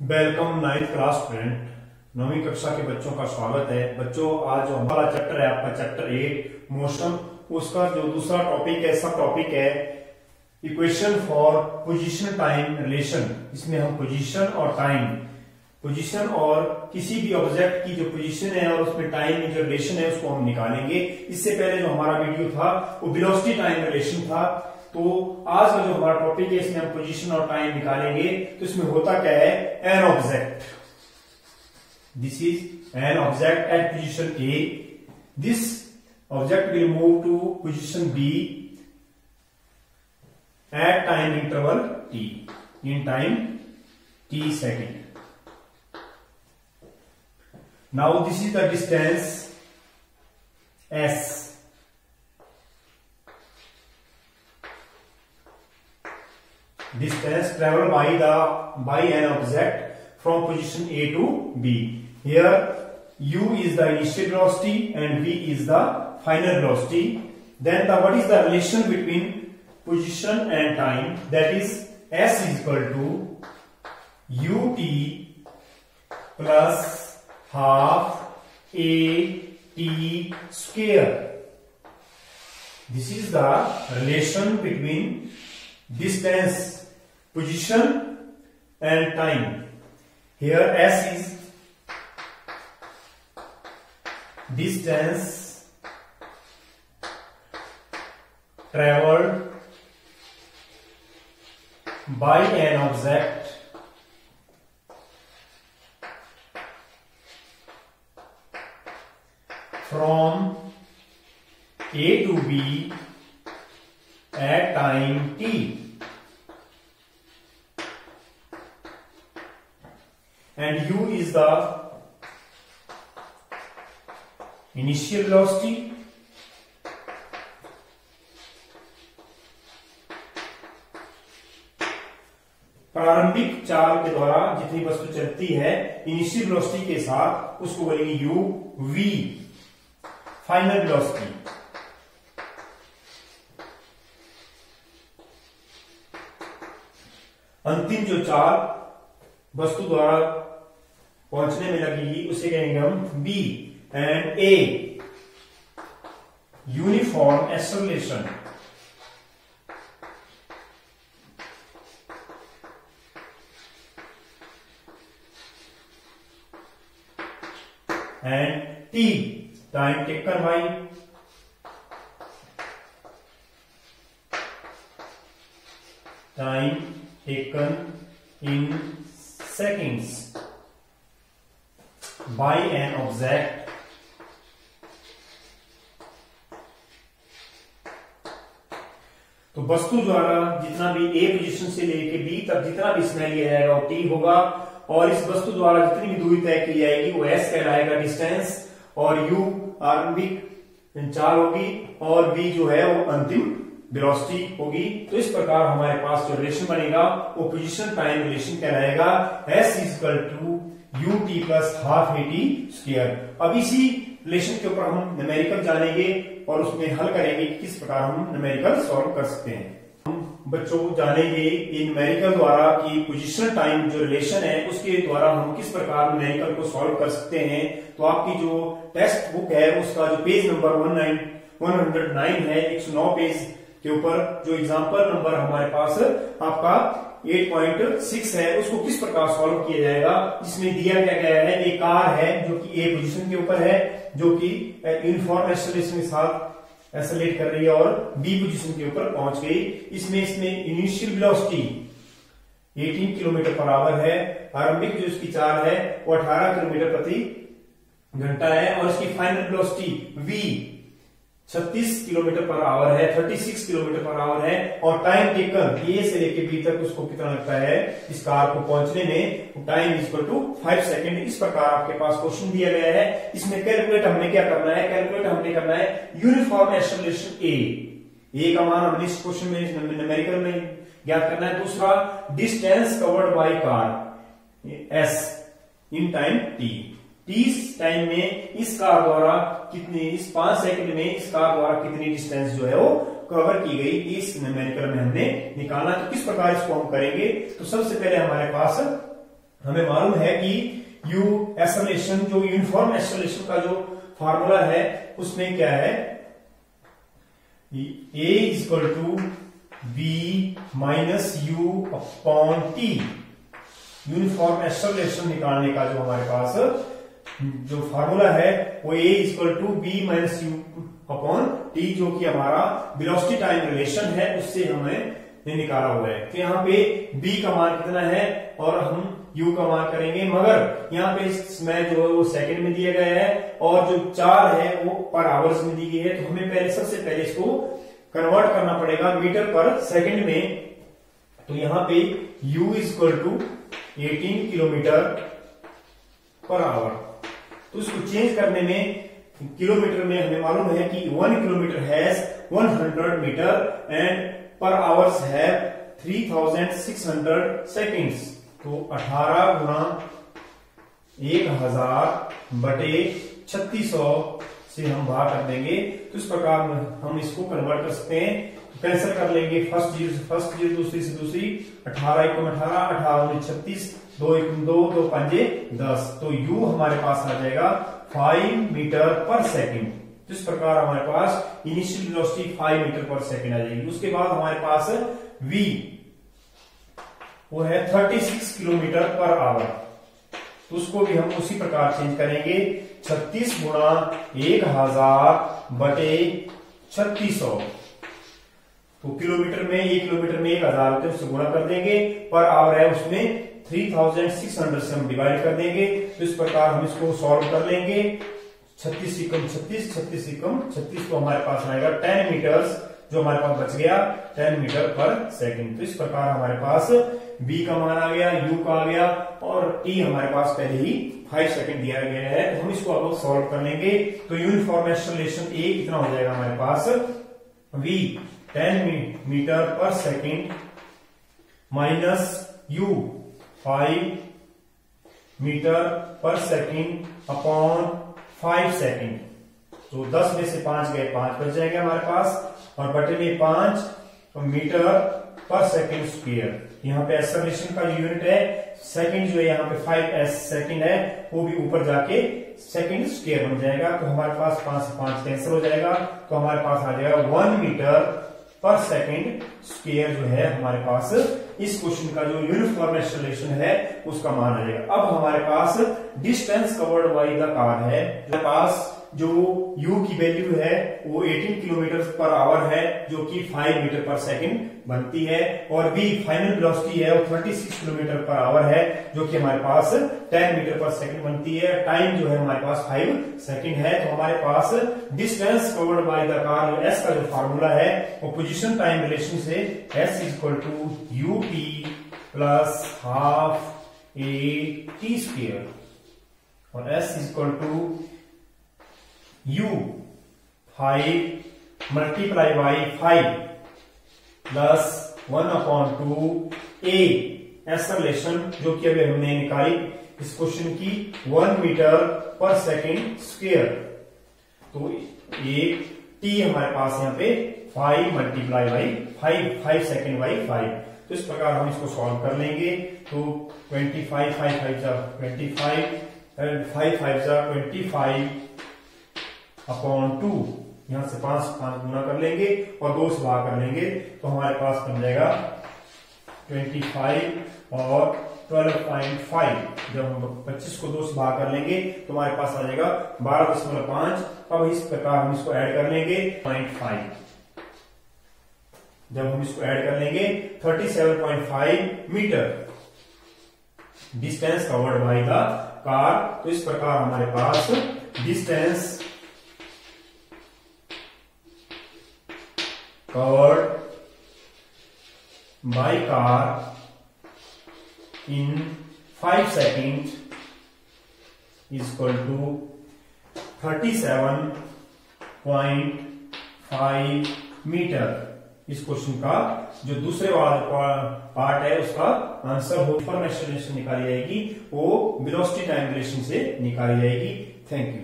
Welcome ninth class student नौवीं कक्षा के बच्चों का स्वागत है। बच्चों, आज हमारा चैप्टर है, आपका चैप्टर एट मोशन उसका जो दूसरा टॉपिक है सब टॉपिक है equation for position time relation इसमें हम पोजीशन और टाइम पोजीशन और किसी भी ऑब्जेक्ट की जो पोजीशन है और उसमें टाइम जो रिलेशन है, उसको हम निकालेंगे। इससे पहले जो हमारा वीडियो था, वो वेलोसिटी टाइम रिलेशन था। तो आज का जो हमारा टॉपिक है, इसमें हम पोजीशन और टाइम निकालेंगे। तो इसमें होता क्या है? An object this is an object at position A this object will move to position B at time interval t in time t second now this is the distance s distance traveled by the by an object from position A to B. Here u is the initial velocity and v is the final velocity. Then the what is the relation between position and time? That is s is equal to ut plus half a t square. This is the relation between distance position and time. Here S is distance traveled by an object from A to B at time t. and u is the initial velocity. प्रारंभिक चाल के द्वारा जितनी वस्तु चलती है initial velocity के साथ, उसको बोलेंगे यू वी फाइनल वेलोसिटी अंतिम जो चाल वस्तु द्वारा पहुँचने में लगेगी उसे कहेंगे हम B and A uniform acceleration and t time taken by time taken in seconds. By an object. तो वस्तु द्वारा जितना भी ए पोजीशन से लेके बी तक जितना भी समय लिया जाएगा वो टी होगा। और इस वस्तु द्वारा जितनी भी दूरी तय की जाएगी वो एस कहलाएगा डिस्टेंस और यू आरंभिक चाल होगी और बी जो है वो अंतिम वेलोसिटी होगी तो इस प्रकार हमारे पास जो रिलेशन बनेगा, वो पोजिशन टाइम रिलेशन कहलाएगा। S equal to u t plus half a t square अब इसी रिलेशन के ऊपर हम न्यूमेरिकल जानेंगे और उसमें हल करेंगे कि किस प्रकार हम न्यूमेरिकल सॉल्व कर सकते हैं। हम बच्चों को जानेंगे इन न्यूमेरिकल द्वारा कि पोजिशन टाइम जो रिलेशन है, उसके द्वारा हम किस प्रकार न्यूमेरिकल को सॉल्व कर सकते हैं। तो आपकी जो टेक्स्ट बुक है, उसका जो page number one nine one hundred nine है, एक सौ नौ पेज के ऊपर जो एग्ज़ाम्पल नंबर हमारे पास आपका 8.6 है, उसको किस प्रकार सॉल्व किया जाएगा? जिसमें दिया क्या गया है? एक कार है, जो कि ए पोजीशन के ऊपर है, जो कि यूनिफॉर्म एक्सलेशन के साथ एसलेट कर रही है और बी पोजीशन के ऊपर पहुँच गई। इसमें इसमें initial velocity 18 kilometre per hour है, आरंभिक जो इसकी चाल है, वो 18 किलोमीटर प्रति घंटा है और इसकी final velocity v 36 kilometre per hour है 36 किलोमीटर पर आवर है और टाइम टेकन ए से लेके बी तक उसको कितना लगता है? इस कार को पहुँचने में time equal to five second इस प्रकार आपके पास क्वेश्चन दिया गया है। इसमें कैलकुलेट हमने क्या करना है? कैलकुलेट हमने करना है यूनिफॉर्म एक्सलेशन ए ए का मान हमने इस क्वेश्चन में न्यूमेरिकल में ज्ञात करना है। दूसरा distance covered by car s in time t time में इस कार द्वारा कितनी, इस पाँच सेकंड में इस कार द्वारा कितनी डिस्टेंस जो है वो कवर की गई इस न्यूमेरिकल में हमने निकालना। तो किस प्रकार इसको हम करेंगे? तो सबसे पहले हमारे पास हमें मालूम है कि यू एसलेशन जो यूनिफॉर्म एसलेशन का जो फॉर्मूला है, उसमें क्या है? A equal to b minus u upon t uniform acceleration निकालने का जो हमारे पास जो फार्मूला है, वो a equal to b minus u upon t जो कि हमारा वेलोसिटी टाइम रिलेशन है, उससे हमें निकाला हुआ है। तो यहाँ पे बी का मान कितना है और हम यू का मान करेंगे, मगर यहाँ पे समय जो है वो सेकंड में दिया गया है और जो चार है वो पर आवर्स में दी गई है तो हमें पहले, सबसे पहले इसको कन्वर्ट करना पड़ेगा मीटर पर सेकंड में। तो यहाँ पे u is equal to eighteen kilometre per hour तो इसको चेंज करने में किलोमीटर में हमें मालूम है कि one kilometre has 100 metre and per hours है 3600 सेकेंड्स तो 18 गुना एक हज़ार बटे छत्तीस से हम भाग कर देंगे। तो इस प्रकार हम इसको कन्वर्ट कर सकते हैं। कैंसिल कर लेंगे। फ़र्स्ट ज़ीरो से फ़र्स्ट ज़ीरो दूसरी से दूसरी। अठारह एक अठारह अठारह छत्तीस। दो एक, दो दो पंजे दस। तो यू हमारे पास आ जाएगा फाइव मीटर पर सेकेंड जिस प्रकार हमारे पास initial velocity five metre per second आ जाएगी। उसके बाद हमारे पास v, वो है 36 किलोमीटर पर आवर तो उसको भी हम उसी प्रकार चेंज करेंगे। 36 गुणा एक हज़ार बटे छत्तीस सौ। तो किलोमीटर में, एक किलोमीटर में एक हज़ार गुणा कर देंगे। पर आवर है उसमें 3600 से हम डिवाइड कर देंगे तो इस प्रकार हम इसको सॉल्व कर लेंगे। छत्तीस कम छत्तीस छत्तीस कम छत्तीस तो हमारे पास आएगा टेन मीटर जो हमारे पास बच गया टेन मीटर पर सेकंड तो इस प्रकार हमारे पास बी का मान आ गया यू का आ गया, और टी हमारे पास पहले ही फाइव सेकंड दिया गया है। तो हम इसको अब सॉल्व कर लेंगे। तो यूनिफॉर्म एक्सलेशन ए कितना हो जाएगा हमारे पास। V ten metre per second minus u five metre per second upon five second तो दस में से पाँच गए, पाँच बच जाएँगे हमारे पास, और बटे में पाँच तो मीटर पर सेकेंड स्क्वेयर यहाँ पे एक्सलेशन का यूनिट है सेकंड जो है, यहाँ पे फाइव एस सेकंड है, वो भी ऊपर जाके सेकंड स्क्वेयर बन जाएगा। तो हमारे पास पाँच से पाँच कैंसिल हो जाएगा। तो हमारे पास आ जाएगा one metre per second square जो है हमारे पास, इस क्वेश्चन का जो यूनिफॉर्म एक्सलेशन है, उसका मान आ जाएगा अब हमारे पास distance covered by the car है। पास जो u की वैल्यू है, वो 18 किलोमीटर पर आवर है, जो कि 5 मीटर पर सेकंड बनती है। और v फाइनल वेलोसिटी है, वो 36 किलोमीटर पर आवर है, जो कि हमारे पास 10 मीटर पर सेकंड बनती है। टाइम जो है हमारे पास 5 सेकंड है। तो हमारे पास distance covered by the car s का जो फार्मूला है, वो पोजिशन टाइम रिलेशन से s is equal to u t plus half a t square और s is equal to u five, multiply by five, plus one upon two, a. Acceleration जो कि अभी हमने निकाली इस क्वेश्चन की वन मीटर पर सेकेंड स्क्वेयर तो ये टी हमारे पास यहाँ पे five multiply by five five second by five तो इस प्रकार हम इसको सॉल्व कर लेंगे। तो ट्वेंटी फाइव फाइव फाइव जा ट्वेंटी फाइव फाइव फाइव जा ट्वेंटी फाइव अपॉन टू, यहाँ से पाँच पाँच गुना कर लेंगे और दो से भाग कर लेंगे तो हमारे पास बन जाएगा ट्वेंटी फाइव और ट्वेल्व पॉइंट फाइव जब हम पच्चीस को दो से भाग कर लेंगे तो हमारे पास आ जाएगा बारह दशमलव पाँच। अब इस प्रकार हम इसको ऐड कर लेंगे पॉइंट फाइव जब हम इसको ऐड कर लेंगे thirty seven point five metre. Distance covered by the car तो इस प्रकार हमारे पास डिस्टेंस covered by car in 5 seconds is equal to 37.5 metre इस क्वेश्चन का जो दूसरे पार्ट है, उसका आंसर हो फॉर्मेशन निकाली जाएगी, वो वेलोसिटी टाइम से निकाली जाएगी। Thank you